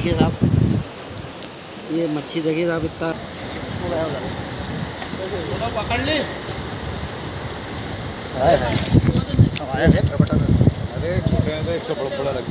देखिए साहब। ये मच्छी देखिए साहब इतना। पकड़ ली अरे छोटे तो एक बड़ा बड़ा रख